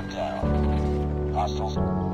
Lockdown. Hostiles.